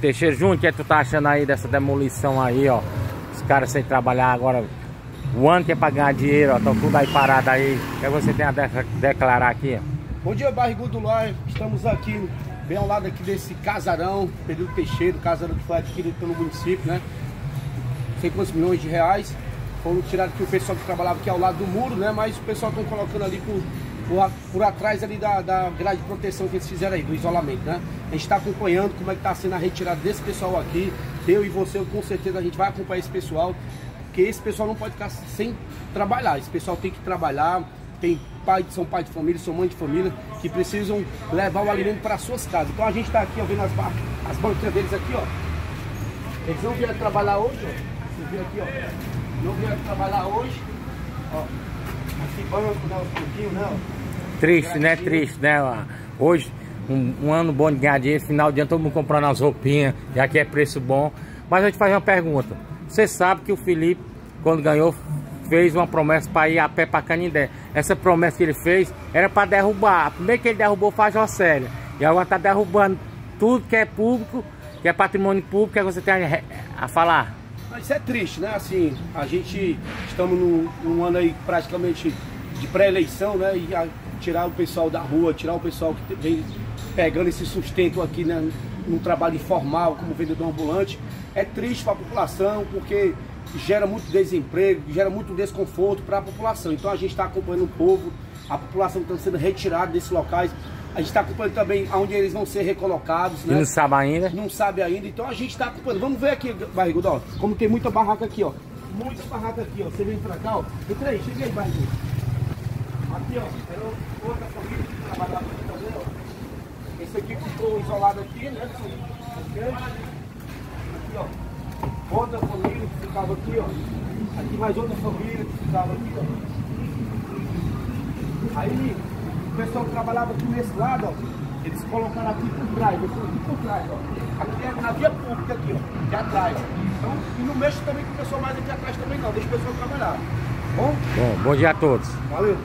Teixeira Júnior, o que, é que tu tá achando aí dessa demolição aí, ó? Os caras sem trabalhar agora, o ano que é pra ganhar dinheiro, ó, estão tudo aí parado aí. O que você tem a de declarar aqui? Bom dia, Barrigudo do Lar. Estamos aqui, bem ao lado aqui desse casarão, Pedro Teixeira, casarão que foi adquirido pelo município, né? Sei quantos milhões de reais. Foram tirados que o pessoal que trabalhava aqui ao lado do muro, né? Mas o pessoal estão colocando ali por por, por atrás ali da, da grade de proteção que eles fizeram aí, do isolamento, né? A gente está acompanhando como é que está sendo a retirada desse pessoal aqui. Eu e você, com certeza, a gente vai acompanhar esse pessoal, porque esse pessoal não pode ficar sem trabalhar. Esse pessoal tem que trabalhar, tem pai, são pai de família, são mãe de família, que precisam levar o alimento para suas casas. Então a gente está aqui, ó, vendo as, as bancas deles aqui, ó. Eles não vieram trabalhar hoje, ó. Você vê aqui, ó. Não vieram trabalhar hoje, ó. Esse banco, né, os pouquinhos, né, ó. Triste, né? Triste, né? Hoje, um, um, ano bom de ganhar dinheiro, final de ano todo mundo comprando as roupinhas, e aqui é preço bom. Mas eu te fazer uma pergunta. Você sabe que o Felipe, quando ganhou, fez uma promessa para ir a pé para Canindé. Essa promessa que ele fez era para derrubar. Primeiro que ele derrubou faz séria. E agora está derrubando tudo que é público, que é patrimônio público, que você tem a, a falar. Mas isso é triste, né? Assim, a gente estamos num ano aí praticamente de pré-eleição, né? E a, tirar o pessoal da rua, tirar o pessoal que vem pegando esse sustento aqui né, num trabalho informal como vendedor ambulante. É triste para a população porque gera muito desemprego, gera muito desconforto para a população. Então a gente está acompanhando o povo, a população está sendo retirada desses locais. A gente está acompanhando também onde eles vão ser recolocados. Né? Não sabe ainda? Não sabe ainda. Então a gente está acompanhando. Vamos ver aqui, Barrigudo, ó, como tem muita barraca aqui, ó. Muitas barracas aqui, ó. Você vem para cá, ó. Entra aí, chega aí, Barrigudo. Aqui, ó, era outra família que trabalhava aqui também, ó. Esse aqui ficou isolado aqui, né? Aqui, ó. Outra família que ficava aqui, ó. Aqui mais outra família que ficava aqui, ó. Aí, o pessoal que trabalhava aqui nesse lado, ó, eles colocaram aqui por trás, por trás, ó. Aqui é na via pública aqui, ó, aqui atrás. Então, e não mexe também com o pessoal mais aqui atrás também não, deixa o pessoal trabalhar. Bom? Bom, bom dia a todos. Valeu.